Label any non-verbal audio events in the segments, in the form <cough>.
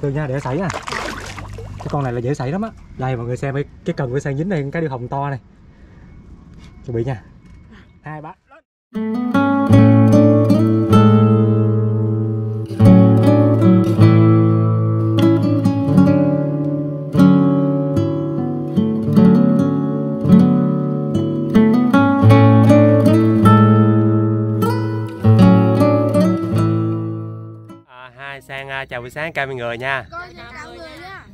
từ từ nha để sảy à cái con này là dễ sảy lắm á. Đây mọi người xem cái, cái cần của sang dính này cái điều hồng to này. Chuẩn bị nha. Hai ba chào buổi sáng cả mọi người nha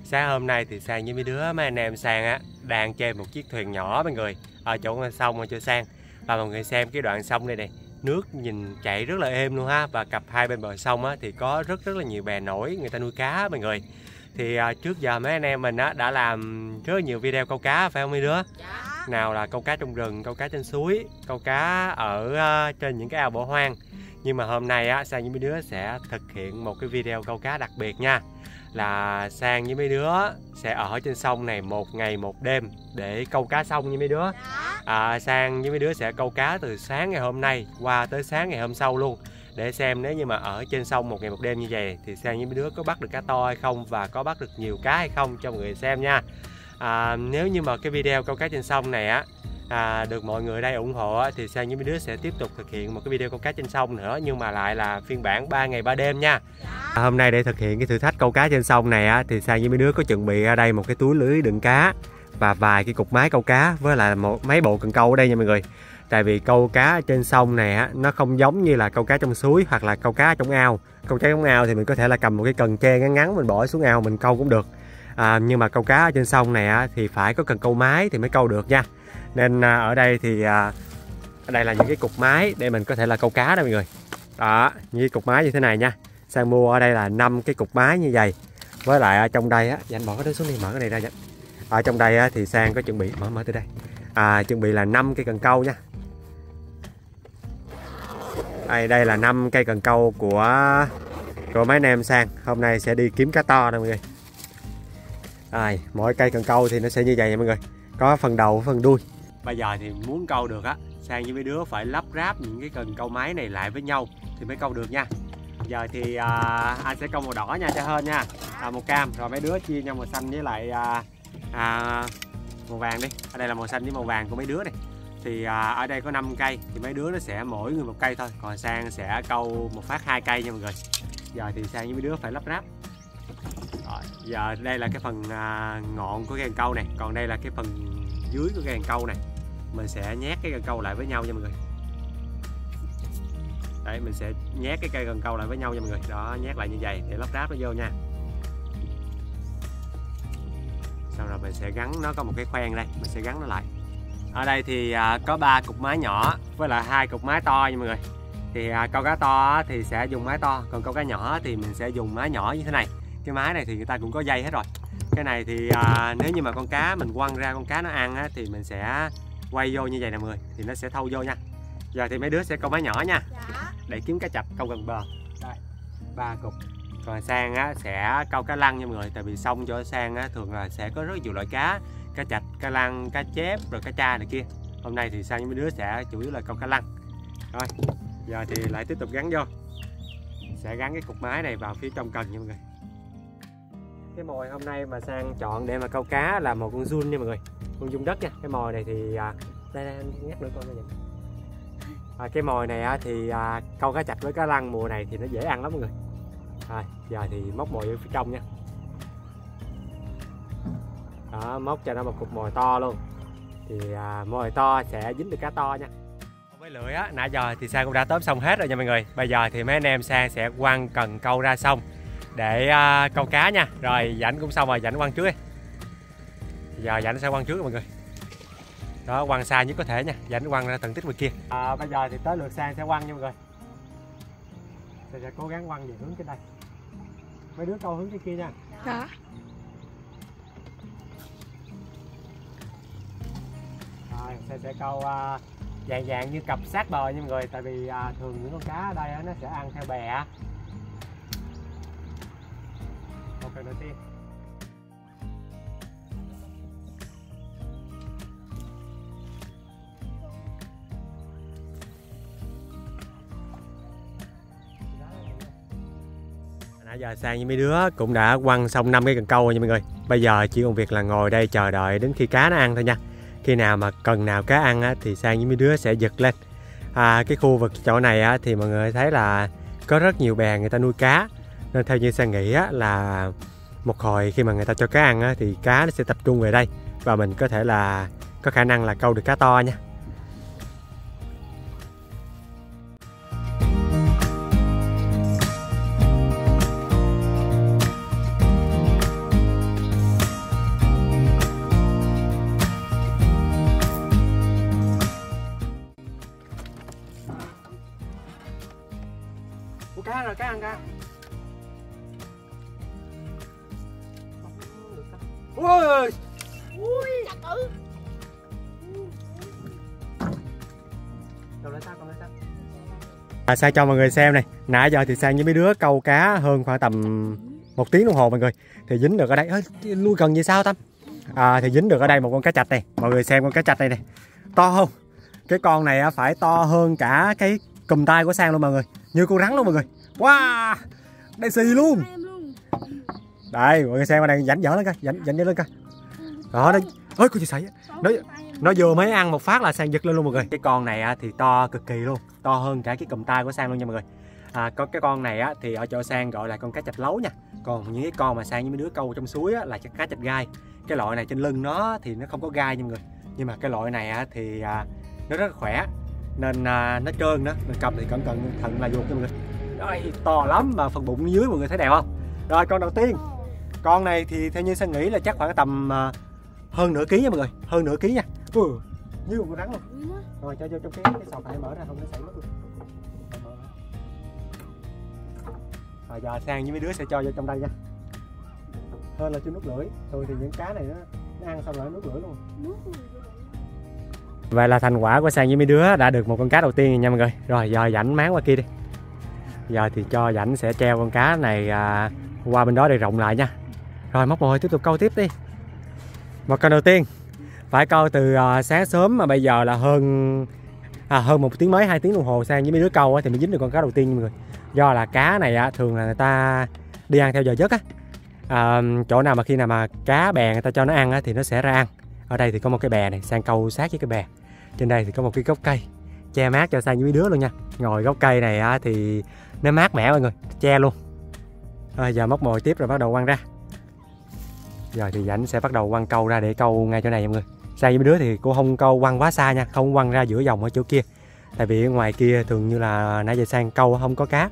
sáng hôm nay thì sang với mấy đứa mấy anh em sang á đang trên một chiếc thuyền nhỏ mọi người ở chỗ sông ở chỗ sang. Và mọi người xem cái đoạn sông đây này nước nhìn chảy rất là êm luôn ha. Và cặp hai bên bờ sông á thì có rất rất là nhiều bè nổi người ta nuôi cá mọi người. Thì à, trước giờ mấy anh em mình á đã làm rất là nhiều video câu cá phải không mấy đứa? Dạ. nào là câu cá trong rừng câu cá trên suối câu cá ở ờ, trên những cái ao bỏ hoang nhưng mà hôm nay á sang với mấy đứa sẽ thực hiện một cái video câu cá đặc biệt nha. Là sang với mấy đứa sẽ ở trên sông này một ngày một đêm để câu cá sông với mấy đứa. Dạ. à, sang với mấy đứa sẽ câu cá từ sáng ngày hôm nay qua tới sáng ngày hôm sau luôn. Để xem nếu như mà ở trên sông một ngày một đêm như vậy thì sang với mấy đứa có bắt được cá to hay không và có bắt được nhiều cá hay không cho mọi người xem nha à, nếu như mà cái video câu cá trên sông này á à, được mọi người ở đây ủng hộ á, thì sang với mấy đứa sẽ tiếp tục thực hiện một cái video câu cá trên sông nữa nhưng mà lại là phiên bản 3 ngày 3 đêm nha. À, hôm nay để thực hiện cái thử thách câu cá trên sông này á, thì sang với mấy đứa có chuẩn bị ở đây một cái túi lưới đựng cá và vài cái cục máy câu cá với lại một mấy bộ cần câu ở đây nha mọi người. Tại vì câu cá trên sông này á, nó không giống như là câu cá trong suối hoặc là câu cá trong ao. Câu cá trong ao thì mình có thể là cầm một cái cần tre ngắn ngắn mình bỏ xuống ao mình câu cũng được à, nhưng mà câu cá ở trên sông này á, thì phải có cần câu máy thì mới câu được nha. Nên à, ở đây thì à, ở đây là những cái cục máy để mình có thể là câu cá đó mọi người. Đó những cái cục máy như thế này nha. Sang mua ở đây là năm cái cục máy như vậy. Với lại ở trong đây á dạ, anh bỏ cái đó xuống đi mở cái này ra nha. Ở trong đây á, thì sang có chuẩn bị mở mở từ đây. À, chuẩn bị là 5 cây cần câu nha. Đây đây là 5 cây cần câu của của mấy anh em sang. Hôm nay sẽ đi kiếm cá to nè mọi người. Rồi, mỗi cây cần câu thì nó sẽ như vậy nha mọi người. Có phần đầu phần đuôi. Bây giờ thì muốn câu được á sang với mấy đứa phải lắp ráp những cái cần câu máy này lại với nhau thì mới câu được nha. Giờ thì à, anh sẽ câu màu đỏ nha cho hơn nha. À, màu cam. Rồi mấy đứa chia nhau màu xanh với lại à, à, màu vàng đi. Ở đây là màu xanh với màu vàng của mấy đứa này. Thì à, ở đây có 5 cây thì mấy đứa nó sẽ mỗi người một cây thôi. Còn sang sẽ câu một phát hai cây nha mọi người. Giờ thì sang với mấy đứa phải lắp ráp giờ đây là cái phần à, ngọn của cái câu này. Còn đây là cái phần dưới của cái câu này. Mình sẽ nhét cái cần câu lại với nhau nha mọi người. Đấy mình sẽ nhét cái cây gần câu lại với nhau nha mọi người. Đó nhét lại như vậy để lắp ráp nó vô nha. Sau rồi mình sẽ gắn nó có một cái khoen đây mình sẽ gắn nó lại. Ở đây thì à, có ba cục máy nhỏ với lại hai cục máy to nha mọi người. Thì à, câu cá to thì sẽ dùng máy to còn câu cá nhỏ thì mình sẽ dùng máy nhỏ như thế này cái máy này thì người ta cũng có dây hết rồi. Cái này thì à, nếu như mà con cá mình quăng ra con cá nó ăn á, thì mình sẽ quay vô như vậy nè mọi người thì nó sẽ thâu vô nha. Giờ thì mấy đứa sẽ câu máy nhỏ nha. Dạ. để kiếm cá chạch câu gần bờ. Đây ba cục. Còn sang á sẽ câu cá lăng nha mọi người tại vì sông cho sang á thường là sẽ có rất nhiều loại cá cá chạch cá lăng cá chép rồi cá tra này kia. Hôm nay thì sang với mấy đứa sẽ chủ yếu là câu cá lăng. Rồi giờ thì lại tiếp tục gắn vô. Sẽ gắn cái cục máy này vào phía trong cần nha mọi người cái mồi hôm nay mà sang chọn để mà câu cá là một con run nha mọi người. Con dung đất nha. Cái mồi này thì à, đây đây anh nhắc nữa con cho à, cái mồi này á, thì à, câu cá chạch với cá lăng mùa này thì nó dễ ăn lắm mọi người. Rồi giờ thì móc mồi ở phía trong nha. Đó móc cho nó một cục mồi to luôn. Thì à, mồi to sẽ dính được cá to nha. Với lưỡi á nãy giờ thì sang cũng đã tóm xong hết rồi nha mọi người. Bây giờ thì mấy anh em sang sẽ quăng cần câu ra sông để à, câu cá nha. Rồi rảnh cũng xong rồi rảnh quăng trước đi. Giờ rảnh sẽ quăng trước mọi người. Đó quăng xa nhất có thể nha. Rảnh quăng ra tận tích ngoài kia. À, bây giờ thì tới lượt sang sẽ quăng nha mọi người. Tôi sẽ cố gắng quăng về hướng trên đây. Mấy đứa câu hướng trên kia nha. Dạ. rồi sẽ sẽ câu à, dạng dạng như cặp sát bờ nha mọi người. Tại vì à, thường những con cá ở đây á, nó sẽ ăn theo bè á. một nãy Nãy giờ sang với mấy đứa cũng đã quăng xong năm cái cần câu rồi nha mọi người. Bây giờ chỉ còn việc là ngồi đây chờ đợi đến khi cá nó ăn thôi nha. Khi nào mà cần nào cá ăn á, thì sang với mấy đứa sẽ giật lên. À, Cái khu vực chỗ này á, thì mọi người thấy là có rất nhiều bè người ta nuôi cá. Nên theo như sang nghĩ á, là một hồi khi mà người ta cho cá ăn á, thì cá nó sẽ tập trung về đây. Và mình có thể là có khả năng là câu được cá to nha. À, Sang cho mọi người xem này. Nãy giờ thì Sang với mấy đứa câu cá hơn khoảng tầm một tiếng đồng hồ mọi người. Thì dính được ở đây. Ơ, nuôi cần gì sao Tâm? À, Thì dính được ở đây một con cá chạch này. Mọi người xem con cá chạch này này. To không? Cái con này phải to hơn cả cái cùm tay của Sang luôn mọi người. Như con rắn luôn mọi người. Wow! Đây xì luôn. Đây mọi người xem ở đây dảnh dở lên coi. Dảnh, dảnh dở lên coi. Đó đây. Ôi con gì xảy Nó- nó vừa mới ăn một phát là sang giật lên luôn mọi người. Cái con này á, thì to cực kỳ luôn to hơn cả cái cầm tay của sang luôn nha mọi người. À, có cái con này á, thì ở chỗ sang gọi là con cá chạch lấu nha. Còn những cái con mà sang với mấy đứa câu trong suối á, là cá chạch gai. Cái loại này trên lưng nó thì nó không có gai nha mọi người. Nhưng mà cái loại này á, thì à, nó rất là khỏe. Nên à, nó trơn đó mình cầm thì cẩn thận thận là vô nha mọi người. Rồi, to lắm mà phần bụng dưới mọi người thấy đẹp không? Rồi con đầu tiên. Con này thì theo như sang nghĩ là chắc khoảng tầm à, hơn nửa ký nha mọi người hơn nửa ký nha ừ, như một con rắn luôn. Rồi cho vô trong cái cái sọt này mở ra không nó xảy mất luôn. Rồi giờ sang với mấy đứa sẽ cho vô trong đây nha. Hơn là chưa nước lưỡi. Thôi thì những cá này nó, nó ăn xong rồi nó nước lưỡi luôn. Vậy là thành quả của Sang với mấy đứa đã được một con cá đầu tiên rồi nha mọi người. Rồi giờ Dãnh máng qua kia đi. Giờ thì cho Dãnh sẽ treo con cá này à, qua bên đó để rộng lại nha. Rồi móc mồi tiếp tục câu tiếp đi. Một con đầu tiên phải câu từ uh, sáng sớm mà bây giờ là hơn à, hơn một tiếng mấy hai tiếng đồng hồ Sang với mấy đứa câu á, thì mới dính được con cá đầu tiên mọi người. Do là cá này á, thường là người ta đi ăn theo giờ giấc á. À, Chỗ nào mà khi nào mà cá bè người ta cho nó ăn á, thì nó sẽ ra ăn. Ở đây thì có một cái bè này sang câu sát với cái bè. Trên đây thì có một cái gốc cây che mát cho sang với mấy đứa luôn nha. Ngồi gốc cây này á, thì nó mát mẻ mọi người che luôn. À, giờ móc mồi tiếp rồi bắt đầu quăng ra. Giờ thì rảnh sẽ bắt đầu quăng câu ra để câu ngay chỗ này mọi người sang với mấy đứa thì cô không câu quăng quá xa nha không quăng ra giữa dòng ở chỗ kia. Tại vì ngoài kia thường như là nãy giờ sang câu không có cá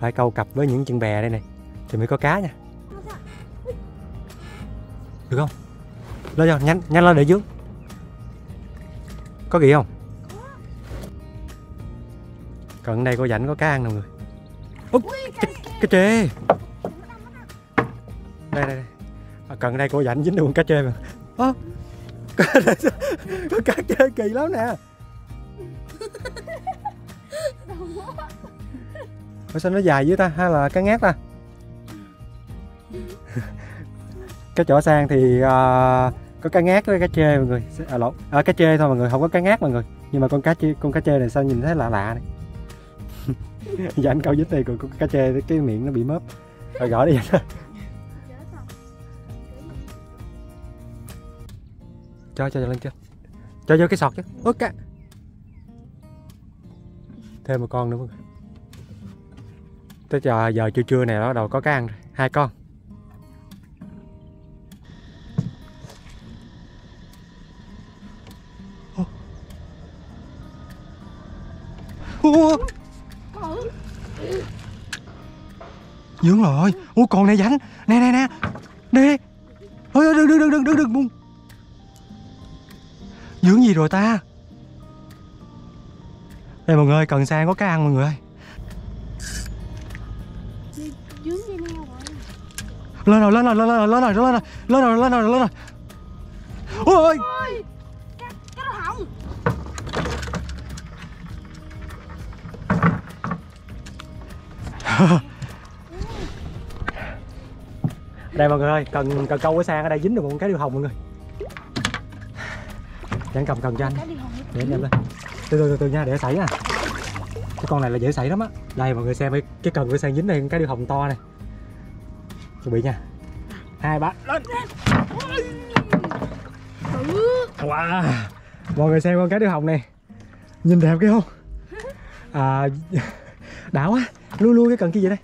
phải câu cặp với những chân bè đây này thì mới có cá nha. Được không? Lên vô nhanh nhanh lên để dưới có gì không? Cận đây có rảnh có cá ăn nè mọi người. Úp, cái, cái trê. Đây đây đây. À, cận đây có rảnh dính được con cá trê mà. Ơ, có, cá chơi kỳ lắm nè. Ủa sao nó dài dữ ta? Hay là cá ngát ta? Cái chỗ sang thì uh, có cá ngát với cá chê mọi người. À, lộn. À, cá chê thôi mọi người không có cá ngát mọi người. Nhưng mà con cá chê con cá chê này sao nhìn thấy lạ lạ này <laughs> dạ anh câu dính đây còn con cá chê cái miệng nó bị mớp. Rồi gõ đi. Cho cho lên chưa cho vô cái sọt chứ ớt cá thêm một con nữa mọi người tới giờ giờ trưa trưa này bắt đầu có cá ăn rồi hai con Ủa? Dướng rồi Ủa con này dánh Nè nè nè Nè Ôi đừng đừng đừng đừng đừng đừng buông Dướng gì rồi ta? Đây mọi người, cần sang có cá ăn mọi người ơi. Lên rồi lên rồi lên rồi lên rồi lên rồi lên rồi lên rồi lên rồi. Ôi ôi. Nó <laughs> hỏng Đây, mọi người ơi, cần cần câu cái sang ở đây dính được một cái điều hồng, mọi người. Chẳng cầm cần cho anh. Đi để anh đem lên. Từ từ từ từ nha để xảy nha. Cái con này là dễ xảy lắm á. Đây mọi người xem cái cái cần của sang dính đây cái điều hồng to này. Chuẩn bị nha. Hai ba lên. Ừ. Wow. Mọi người xem con cá điêu hồng này. Nhìn đẹp cái không? À, đã quá. Lui lui cái cần kia vậy đây?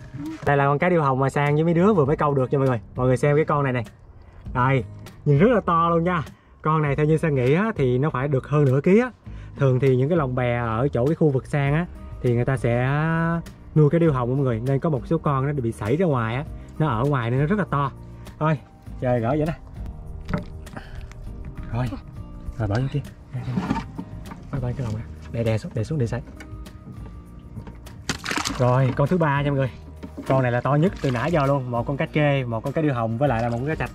Đây là con cá điêu hồng mà sang với mấy đứa vừa mới câu được cho mọi người. Mọi người xem cái con này này. Đây. Nhìn rất là to luôn nha con này theo như sang nghĩ á, thì nó phải được hơn nửa ký á. Thường thì những cái lồng bè ở chỗ cái khu vực sang á thì người ta sẽ nuôi cái điêu hồng mọi người nên có một số con nó bị sảy ra ngoài á nó ở ngoài nên nó rất là to. Thôi trời gỡ vậy nè rồi rồi bỏ vô kia. Bỏ cái lồng ra đè đè xuống đè xuống để sạch rồi con thứ ba nha mọi người. Con này là to nhất từ nãy giờ luôn. Một con cá trê một con cá điêu hồng với lại là một con cá trạch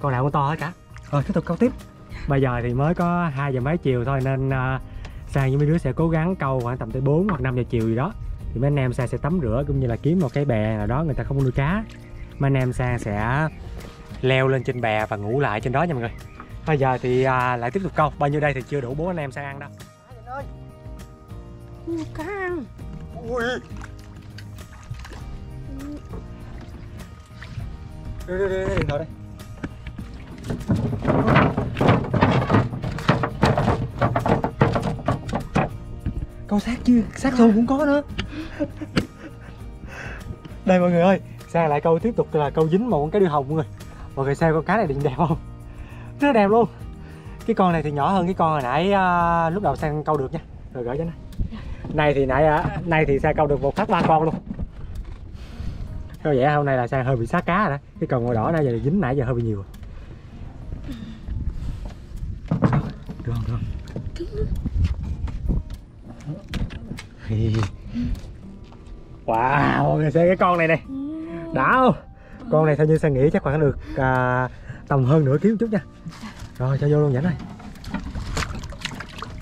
con nào cũng to hết cả. Rồi tiếp tục câu tiếp bây giờ thì mới có hai giờ mấy chiều thôi nên uh, sang với mấy đứa sẽ cố gắng câu khoảng tầm tới 4 hoặc 5 giờ chiều gì đó. Thì mấy anh em sang sẽ tắm rửa cũng như là kiếm một cái bè nào đó người ta không nuôi cá. Mấy anh em sang sẽ leo lên trên bè và ngủ lại trên đó nha mọi người. Bây giờ thì à, lại tiếp tục câu. Bao nhiêu đây thì chưa đủ bốn anh em sang ăn đâu cá ăn. Ui. Đưa đưa đưa điện thoại đây câu sát chưa sát xô cũng có nữa. Đây mọi người ơi sang lại câu tiếp tục là câu dính một con cá điêu hồng mọi người mọi người xem con cá này đẹp không? Rất đẹp luôn. Cái con này thì nhỏ hơn cái con hồi nãy uh, lúc đầu sang câu được nha. Rồi gửi cho nó. Này thì nãy uh, nay thì sang câu được một phát ba con luôn. Có vẻ hôm nay là sang hơi bị sát cá rồi đó. Cái còn màu đỏ nãy giờ dính nãy giờ hơi bị nhiều. Rồi. được không được không? Wow mọi người xem cái con này này đã không con này theo như sang nghĩ chắc khoảng được à, tầm hơn nửa ký một chút nha. Rồi cho vô luôn nhảnh này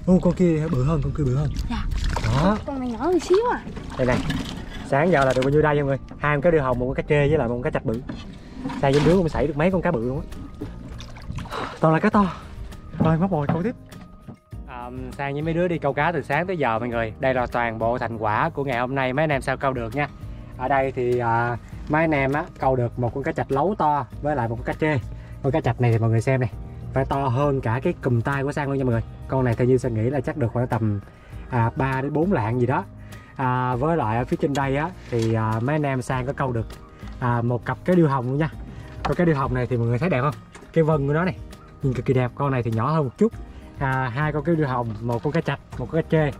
ô con kia bự hơn con kia bự hơn. Dạ. đó. Con này nhỏ một xíu à. Đây này sáng giờ là được bao nhiêu đây mọi người hai con cá điêu hồng một con cá trê với lại một con cá chạch bự. Sang với đứa cũng xảy được mấy con cá bự luôn á. Toàn là cá to. Rồi móc mồi câu tiếp sang với mấy đứa đi câu cá từ sáng tới giờ mọi người. Đây là toàn bộ thành quả của ngày hôm nay. Mấy anh em sao câu được nha? Ở đây thì uh, mấy anh em á câu được một con cá chạch lấu to với lại một con cá trê. Con cá chạch này thì mọi người xem này phải to hơn cả cái cùm tay của sang luôn nha mọi người. Con này theo như sang nghĩ là chắc được khoảng tầm à, 3 đến 4 lạng gì đó. À, với lại ở phía trên đây á thì à, mấy anh em sang có câu được à, một cặp cái điêu hồng luôn nha. Con cái điêu hồng này thì mọi người thấy đẹp không? Cái vân của nó này nhìn cực kỳ đẹp. Con này thì nhỏ hơn một chút à, hai con cái điêu hồng một con cá chạch một con cá trê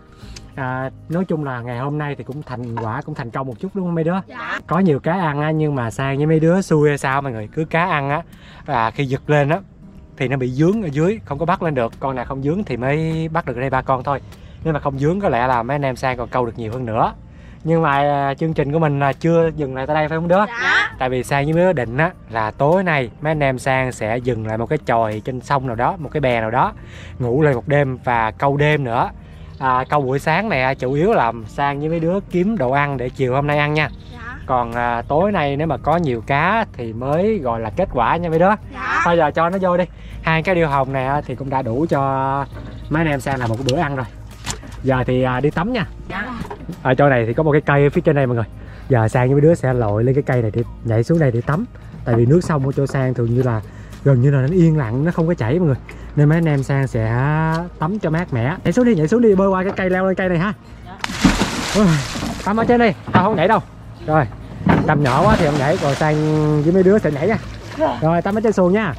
à, nói chung là ngày hôm nay thì cũng thành quả cũng thành công một chút đúng không mấy đứa? Dạ. Có nhiều cá ăn á nhưng mà sang với mấy đứa xui hay sao mọi người cứ cá ăn á. À, khi giật lên á thì nó bị dướng ở dưới không có bắt lên được. Con nào không dướng thì mới bắt được ở đây ba con thôi. Nếu mà không dướng có lẽ là mấy anh em sang còn câu được nhiều hơn nữa nhưng mà à, chương trình của mình là chưa dừng lại tại đây phải không đứa dạ. Tại vì sang với mấy đứa định á là tối nay mấy anh em sang sẽ dừng lại một cái chòi trên sông nào đó một cái bè nào đó ngủ lại một đêm và câu đêm nữa. À, câu buổi sáng này à, chủ yếu là sang với mấy đứa kiếm đồ ăn để chiều hôm nay ăn nha. Dạ. Còn à, tối nay nếu mà có nhiều cá thì mới gọi là kết quả nha mấy đứa. Dạ. Bây giờ cho nó vô đi. Hai cái điêu hồng này á, thì cũng đã đủ cho mấy anh em sang làm một bữa ăn rồi. Giờ thì à, đi tắm nha. Dạ ở chỗ này thì có một cái cây ở phía trên đây mọi người. Giờ sang với mấy đứa sẽ lội lên cái cây này để nhảy xuống đây để tắm. Tại vì nước sông ở chỗ sang thường như là gần như là nó yên lặng nó không có chảy mọi người. Nên mấy anh em sang sẽ tắm cho mát mẻ. Nhảy xuống đi nhảy xuống đi bơi qua cái cây leo lên cây này ha. Ôi, tắm ở trên đi. Tao không nhảy đâu. Rồi tầm nhỏ quá thì không nhảy còn sang với mấy đứa sẽ nhảy nha. Rồi tắm ở trên xuồng nha.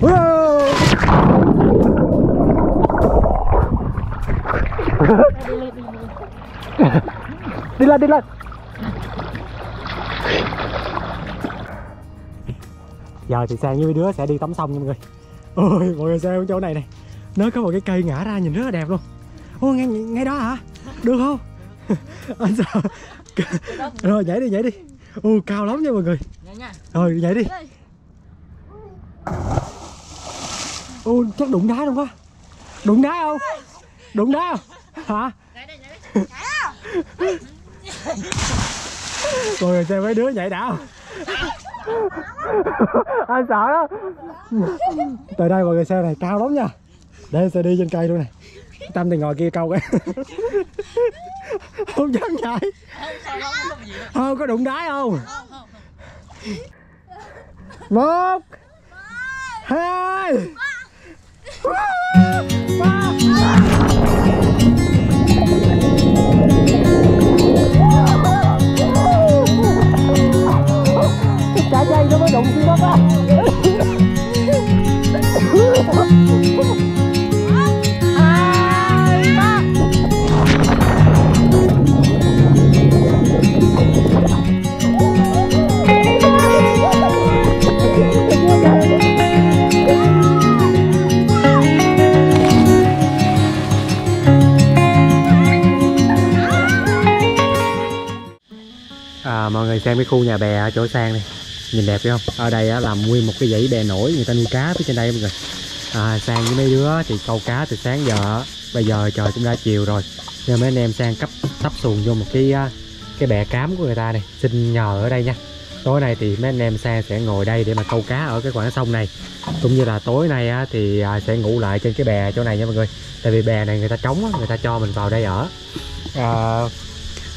Wow. <laughs> đi lên đi lên. Giờ thì sang với mấy đứa sẽ đi tắm sông nha mọi người. Ôi mọi người xem chỗ này này. Nó có một cái cây ngã ra nhìn rất là đẹp luôn. Ô ngay ngay đó hả? Được không? <laughs> Anh sao rồi nhảy đi nhảy đi. Ô cao lắm nha mọi người. Rồi nhảy đi. Ô chắc đụng đá luôn quá đụng đá không? Đụng đá không? Hả mọi người xem mấy đứa nhảy đảo. Anh sợ đó từ đây mọi người xem này, cao lắm nha. Để em sẽ đi trên cây luôn này. Tâm thì ngồi kia câu cái không dám nhảy. Không có đụng đáy không? Một, hai. Cả sang cái khu nhà bè ở chỗ sang này. Nhìn đẹp phải không? Ở đây á, làm nguyên một cái dãy bè nổi người ta nuôi cá phía trên đây mọi người. À, sang với mấy đứa thì câu cá từ sáng giờ bây giờ trời cũng đã chiều rồi. Nên mấy anh em sang cấp sắp xuồng vô một cái cái bè cám của người ta này. Xin nhờ ở đây nha. Tối nay thì mấy anh em sang sẽ ngồi đây để mà câu cá ở cái khoảng sông này. Cũng như là tối nay á, thì à, sẽ ngủ lại trên cái bè chỗ này nha mọi người. Tại vì bè này người ta trống á, người ta cho mình vào đây ở. À,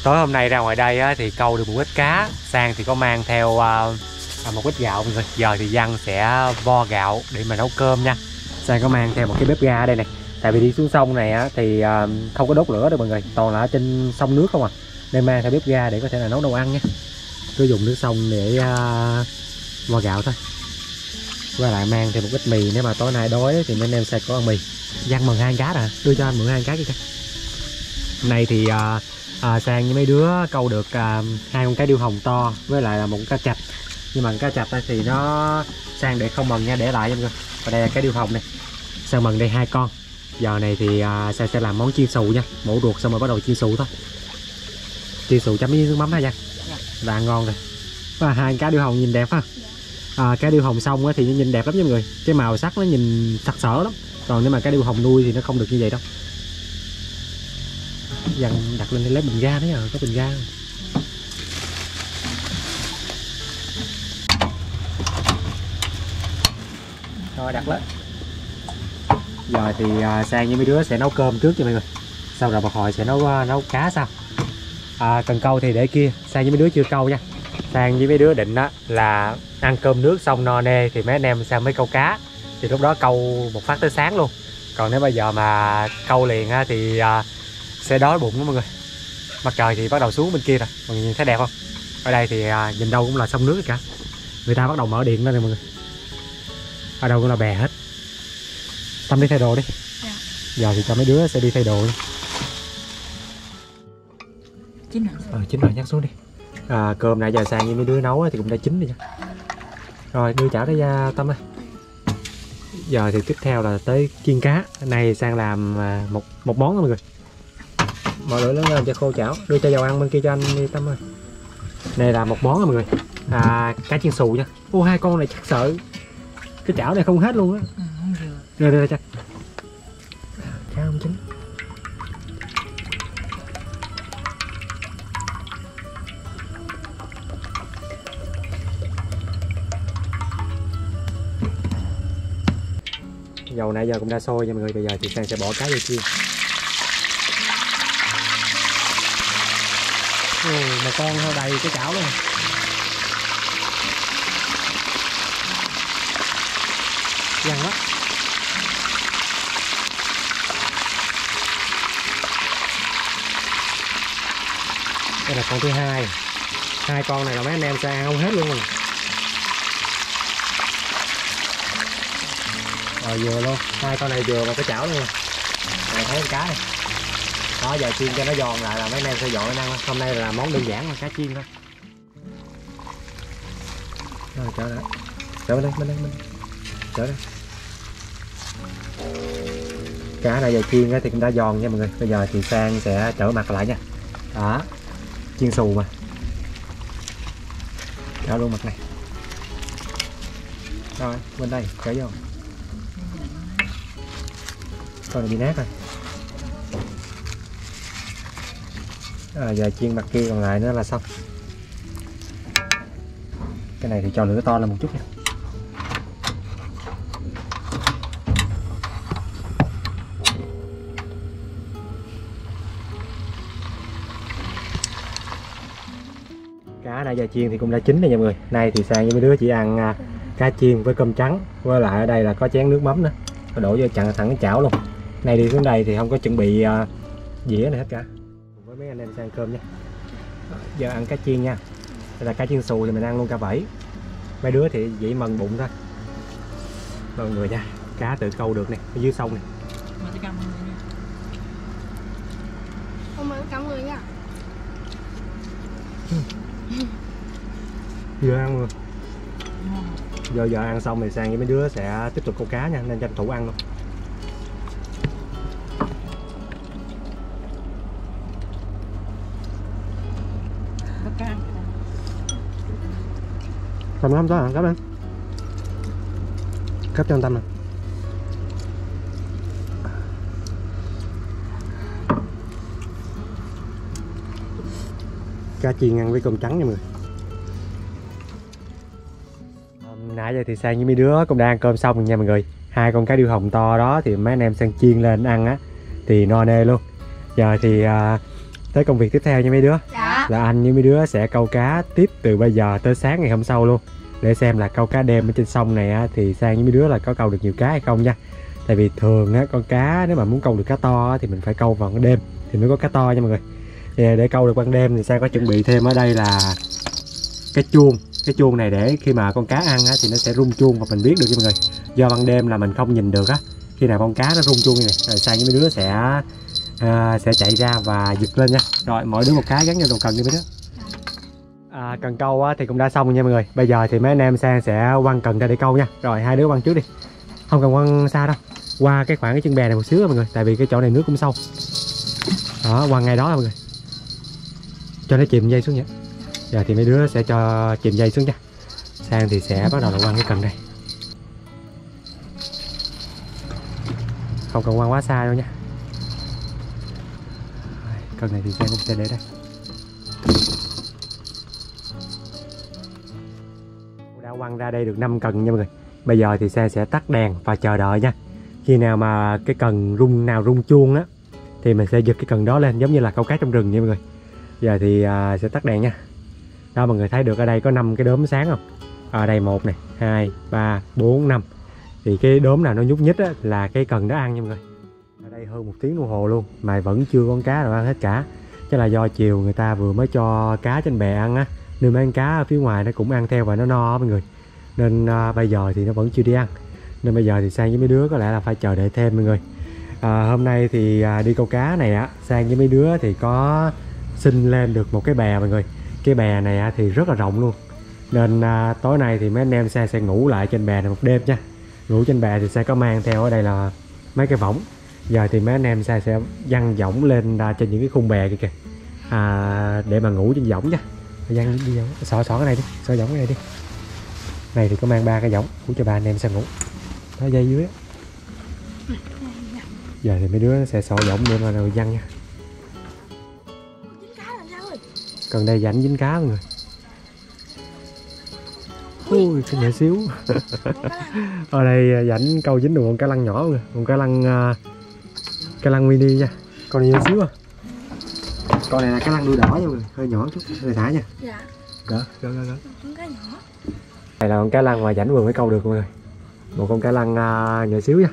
tối hôm nay ra ngoài đây á, thì câu được một ít cá sang thì có mang theo à, à một ít gạo. Mọi giờ thì văn sẽ vo gạo để mà nấu cơm nha. Sang có mang theo một cái bếp ga ở đây này. Tại vì đi xuống sông này á, thì à, không có đốt lửa đâu mọi người. Toàn là ở trên sông nước không à. Nên mang theo bếp ga để có thể là nấu đồ ăn nha. Cứ dùng nước sông để à, vo gạo thôi. Và lại mang theo một ít mì nếu mà tối nay đói thì nên em sẽ có ăn mì. Văn mừng hai cá nè đưa cho anh mượn hai cá kia coi hôm nay thì à, à, sang với mấy đứa câu được à, hai con cá điêu hồng to với lại là một con cá chạch. Nhưng mà cá chạch thì nó sang để không mần nha để lại cho mọi người. Và đây là cá điêu hồng này. Sang mần đây hai con. Giờ này thì à, sang sẽ làm món chiên xù nha. Mổ ruột xong rồi bắt đầu chiên xù thôi. Chiên xù chấm với nước mắm ha nha. Là ăn ngon rồi. Và hai cá điêu hồng nhìn đẹp ha. À, cá điêu hồng xong thì nhìn đẹp lắm nha mọi người. Cái màu sắc nó nhìn sặc sỡ lắm. Còn nếu mà cá điêu hồng nuôi thì nó không được như vậy đâu dằn đặt lên đây lấy bình ga đấy à có bình ga. Rồi đặt lên. Giờ thì à, sang với mấy đứa sẽ nấu cơm trước cho mọi người. Sau rồi một hồi sẽ nấu à, nấu cá sau. À, cần câu thì để kia sang với mấy đứa chưa câu nha. Sang với mấy đứa định đó là ăn cơm nước xong no nê thì mấy anh em sang mới câu cá. Thì lúc đó câu một phát tới sáng luôn. Còn nếu bây giờ mà câu liền á thì à, sẽ đói bụng đó mọi người. Mặt trời thì bắt đầu xuống bên kia rồi. Mọi người nhìn thấy đẹp không? Ở đây thì à, nhìn đâu cũng là sông nước cả. Người ta bắt đầu mở điện lên rồi mọi người. Ở đâu cũng là bè hết. Tâm đi thay đồ đi. Dạ. giờ thì cho mấy đứa sẽ đi thay đồ đi. Chín hẳn ờ chín rồi nhắc xuống đi. À, cơm nãy giờ sang với mấy đứa nấu thì cũng đã chín rồi nha rồi đưa chảo ra tâm ơi. Giờ thì tiếp theo là tới chiên cá. Nay sang làm à, một một món đó mọi người mọi lửa lớn lên cho khô chảo. Đưa cho dầu ăn bên kia cho anh đi tâm ơi. Này là một món đó mọi người. À, cá chiên xù nha. Ô hai con này chắc sợ cái chảo này không hết luôn á. Ừ, đưa đưa cho. Cá không chín. Dầu nãy giờ cũng đã sôi nha mọi người bây giờ thì sang sẽ bỏ cá vô chiên Ồ, mà con thôi đầy cái chảo luôn. Dằn lắm. Đây là con thứ hai. Hai con này là mấy anh em sẽ ăn không hết luôn rồi. Rồi vừa luôn. Hai con này vừa vào cái chảo luôn. Rồi này thấy con cá này đó, giờ chiên cho nó giòn lại là mấy anh em sẽ dọn năng ăn hôm nay là món đơn giản là cá chiên thôi rồi, trở lại. Chở bên đây bên đây bên đây. Trở đây cá này giờ chiên thì cũng đã giòn nha mọi người. Bây giờ thì sang sẽ trở mặt lại nha. Đó. Chiên xù mà. Trở luôn mặt này. Rồi, bên đây, trở vô. Rồi bị nát rồi. À, giờ chiên mặt kia còn lại nữa là xong. Cái này thì cho lửa to lên một chút nha. Cá nãy giờ chiên thì cũng đã chín rồi nha mọi người. Nay thì sang với mấy đứa chỉ ăn à, cá chiên với cơm trắng. Với lại ở đây là có chén nước mắm nữa. Đổ vô chặn thẳng cái chảo luôn. Này đi xuống đây thì không có chuẩn bị à, dĩa này hết cả với mấy anh em sang cơm nha giờ ăn cá chiên nha. Đây là cá chiên xù thì mình ăn luôn cả vẫy mấy đứa thì chỉ mần bụng thôi. Mọi người nha cá tự câu được nè ở dưới sông tôi cảm ơn nha. Ông ơi, cảm ơn nha. vừa ăn luôn. Giờ giờ ăn xong thì sang với mấy đứa sẽ tiếp tục câu cá nha nên tranh thủ ăn luôn Cầm lắm đó hả? Cắp em Cắp cho anh Tâm nè Cá chiên ăn với cơm trắng nha mọi người. Nãy giờ thì sang với mấy đứa cũng đang ăn cơm xong rồi nha mọi người. Hai con cá điêu hồng to đó thì mấy anh em sang chiên lên ăn á Thì no nê luôn. Giờ thì à, tới công việc tiếp theo nha mấy đứa. Dạ. là anh với mấy đứa sẽ câu cá tiếp từ bây giờ tới sáng ngày hôm sau luôn để xem là câu cá đêm ở trên sông này á, thì sang với mấy đứa là có câu được nhiều cá hay không nha. Tại vì thường á, con cá nếu mà muốn câu được cá to á, thì mình phải câu vào ban đêm thì mới có cá to nha mọi người. Thì để câu được ban đêm thì sang có chuẩn bị thêm ở đây là cái chuông. Cái chuông này để khi mà con cá ăn á, thì nó sẽ rung chuông và mình biết được nha mọi người. Do ban đêm là mình không nhìn được á. Khi nào con cá nó rung chuông như này rồi sang với mấy đứa sẽ à, sẽ chạy ra và giật lên nha. Rồi mỗi đứa một cái gắn vào đầu cần đi mấy đứa à, cần câu á, thì cũng đã xong nha mọi người. Bây giờ thì mấy anh em sang sẽ quăng cần ra để câu nha. Rồi hai đứa quăng trước đi. Không cần quăng xa đâu. Qua cái khoảng cái chân bè này một xíu mọi người tại vì cái chỗ này nước cũng sâu. Đó quăng ngay đó mọi người. Cho nó chìm dây xuống nha. Giờ thì mấy đứa sẽ cho chìm dây xuống nha. Sang thì sẽ bắt đầu là quăng cái cần đây. Không cần quăng quá xa đâu nha. Cần này thì sang cũng sẽ để đây. Tăng ra đây được 5 cần nha mọi người. Bây giờ thì xe sẽ tắt đèn và chờ đợi nha. Khi nào mà cái cần rung nào rung chuông á thì mình sẽ giật cái cần đó lên giống như là câu cá trong rừng nha mọi người. Giờ thì à, sẽ tắt đèn nha. Đó mọi người thấy được ở đây có 5 cái đốm sáng không? Ở đây một này hai ba bốn năm. Thì cái đốm nào nó nhúc nhích á, là cái cần đó ăn nha mọi người. Ở đây hơn một tiếng đồng hồ luôn mà vẫn chưa con cá nào ăn hết cả. Chắc là do chiều người ta vừa mới cho cá trên bè ăn á nên mấy con cá ở phía ngoài nó cũng ăn theo và nó no á mọi người nên à, bây giờ thì nó vẫn chưa đi ăn. Nên bây giờ thì sang với mấy đứa có lẽ là phải chờ đợi thêm mọi người. À, hôm nay thì à, đi câu cá này á sang với mấy đứa thì có xin lên được một cái bè mọi người. Cái bè này á, thì rất là rộng luôn. Nên à, tối nay thì mấy anh em sang sẽ ngủ lại trên bè này một đêm nha. Ngủ trên bè thì sẽ có mang theo ở đây là mấy cái võng. Giờ thì mấy anh em sẽ sẽ văng võng lên ra trên những cái khung bè kìa kìa. À, để mà ngủ trên võng nha. Văng đi võng xỏ xỏ cái này đi xỏ võng cái này đi này thì có mang ba cái võng ngủ cho ba anh em sẽ ngủ. Đó dây dưới giờ thì mấy đứa sẽ xỏ võng để mà rồi văng nha. Cần đây rảnh dính cá mọi người ui cái nhỏ xíu. <laughs> ở đây à, rảnh câu dính được con cá lăng nhỏ mọi người con cá lăng à, cá lăng mini nha. Con này nhỏ xíu à. Con này là cá lăng đuôi đỏ nha mọi người. Hơi nhỏ chút hơi thả nha. Dạ. gỡ gỡ gỡ gỡ Con cá nhỏ đây là con cá lăng mà rảnh vừa mới câu được mọi người. Một con cá lăng uh, nhỏ xíu nha.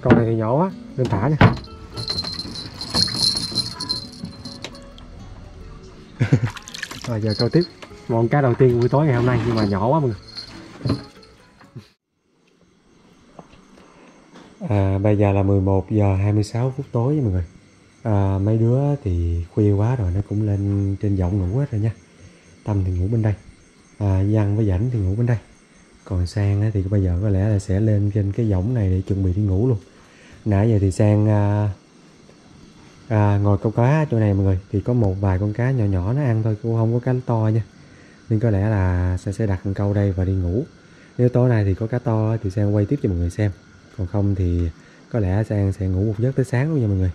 Con này thì nhỏ quá nên thả nha. <laughs> Rồi giờ câu tiếp. Một con cá đầu tiên buổi tối ngày hôm nay nhưng mà nhỏ quá mọi người. À, bây giờ là 11 giờ 26 phút tối nha mọi người. À, mấy đứa thì khuya quá rồi nó cũng lên trên giọng ngủ hết rồi nha. Tâm thì ngủ bên đây à, Văn với rảnh thì ngủ bên đây. Còn Sang thì bây giờ có lẽ là sẽ lên trên cái võng này để chuẩn bị đi ngủ luôn. Nãy giờ thì Sang à, à, ngồi câu cá chỗ này mọi người. Thì có một vài con cá nhỏ nhỏ nó ăn thôi cũng không có cá to nha. Nên có lẽ là sẽ sẽ đặt câu đây và đi ngủ. Nếu tối nay thì có cá to thì Sang quay tiếp cho mọi người xem. Còn không thì có lẽ Sang sẽ ngủ một giấc tới sáng luôn nha mọi người.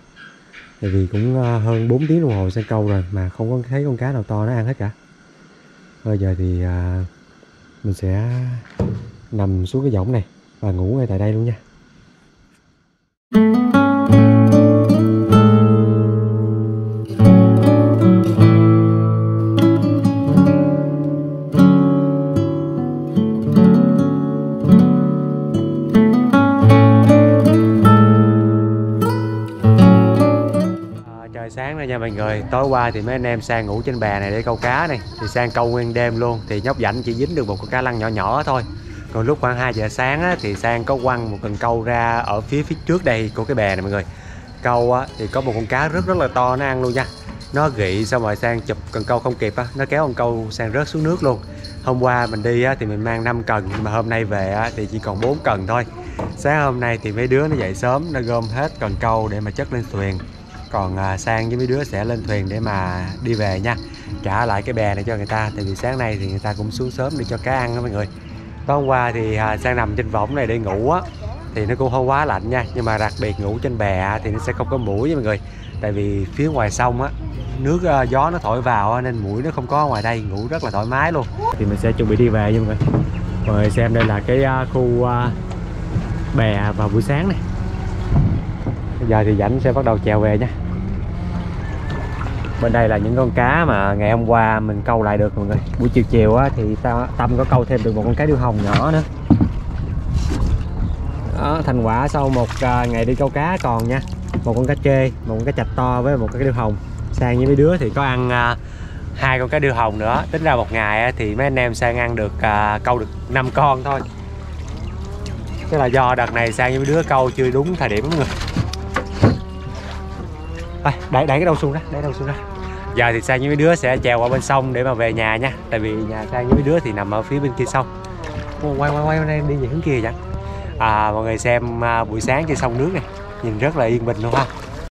Tại vì cũng à, hơn 4 tiếng đồng hồ Sang câu rồi mà không có thấy con cá nào to nó ăn hết cả bây giờ thì à, mình sẽ nằm xuống cái võng này và ngủ ngay tại đây luôn nha. Tối qua thì mấy anh em sang ngủ trên bè này để câu cá này. Thì sang câu nguyên đêm luôn thì nhóc rảnh chỉ dính được một con cá lăng nhỏ nhỏ thôi. Còn lúc khoảng 2 giờ sáng á, thì sang có quăng một cần câu ra ở phía phía trước đây của cái bè này mọi người. Câu á, thì có một con cá rất rất là to nó ăn luôn nha. Nó gị xong rồi sang chụp cần câu không kịp á nó kéo con câu sang rớt xuống nước luôn. Hôm qua mình đi á, thì mình mang 5 cần nhưng mà hôm nay về á, thì chỉ còn 4 cần thôi. Sáng hôm nay thì mấy đứa nó dậy sớm nó gom hết cần câu để mà chất lên thuyền còn à, sang với mấy đứa sẽ lên thuyền để mà đi về nha. Trả lại cái bè này cho người ta tại vì sáng nay thì người ta cũng xuống sớm để cho cá ăn đó mọi người. Tối hôm qua thì à, sang nằm trên võng này để ngủ á thì nó cũng không quá lạnh nha. Nhưng mà đặc biệt ngủ trên bè á, thì nó sẽ không có mũi nha mọi người. Tại vì phía ngoài sông á nước à, gió nó thổi vào á, nên mũi nó không có ngoài đây ngủ rất là thoải mái luôn. Thì mình sẽ chuẩn bị đi về nha mọi người. Mọi người xem đây là cái à, khu à, bè vào buổi sáng này bây giờ thì rảnh sẽ bắt đầu chèo về nha. Bên đây là những con cá mà ngày hôm qua mình câu lại được, mọi người. Buổi chiều chiều á thì ta- tâm có câu thêm được một con cá điêu hồng nhỏ nữa. Đó, thành quả sau một à, ngày đi câu cá còn nha. Một con cá trê một con cá chạch to với một con cá điêu hồng. Sang với mấy đứa thì có ăn à, hai con cá điêu hồng nữa. Tính ra một ngày thì mấy anh em sang ăn được à, câu được 5 con thôi. Tức là do đợt này sang với mấy đứa câu chưa đúng thời điểm, mọi người à, đẩy, đẩy cái đầu xuống ra, đẩy đầu xuống ra Giờ thì sang với mấy đứa sẽ chèo qua bên sông để mà về nhà nha. Tại vì nhà sang với mấy đứa thì nằm ở phía bên kia sông. Quay quay quay bên đây đi về hướng kia vậy? À, Mọi người xem à, buổi sáng trên sông nước này Nhìn rất là yên bình luôn ha.